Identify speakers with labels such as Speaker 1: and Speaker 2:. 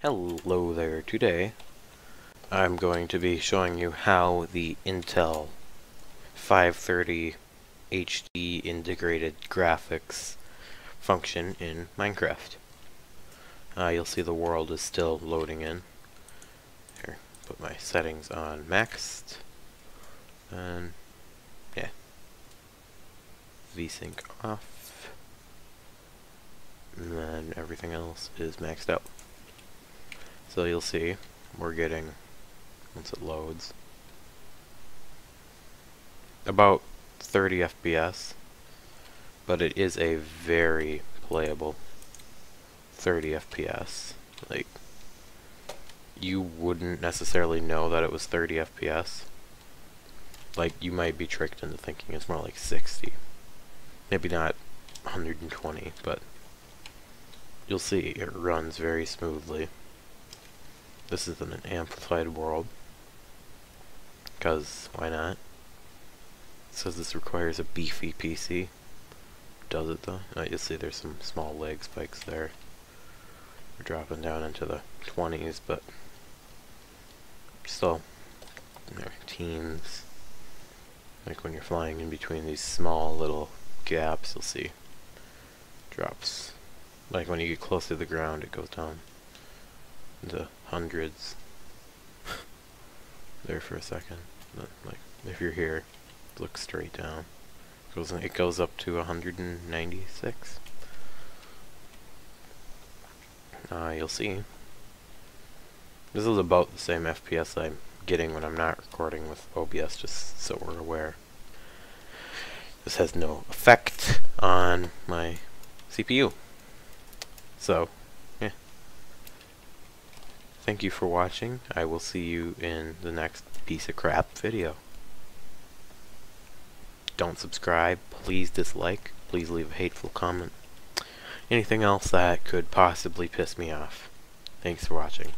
Speaker 1: Hello there, today I'm going to be showing you how the Intel 530 HD integrated graphics function in Minecraft. Uh, you'll see the world is still loading in. Here, put my settings on maxed. And yeah. VSync off. And then everything else is maxed out. So you'll see we're getting, once it loads, about 30 FPS, but it is a very playable 30 FPS. Like, you wouldn't necessarily know that it was 30 FPS. Like, you might be tricked into thinking it's more like 60. Maybe not 120, but you'll see it runs very smoothly. This is in an amplified world. Because, why not? It says this requires a beefy PC. Does it though? Uh, you'll see there's some small lag spikes there. We're dropping down into the 20s, but still, they're teens. Like when you're flying in between these small little gaps, you'll see drops. Like when you get close to the ground, it goes down into hundreds there for a second. But like if you're here, look straight down. It goes it goes up to 196. Uh, you'll see. This is about the same FPS I'm getting when I'm not recording with OBS, just so we're aware. This has no effect on my CPU. So, Thank you for watching. I will see you in the next piece of crap video. Don't subscribe. Please dislike. Please leave a hateful comment. Anything else that could possibly piss me off. Thanks for watching.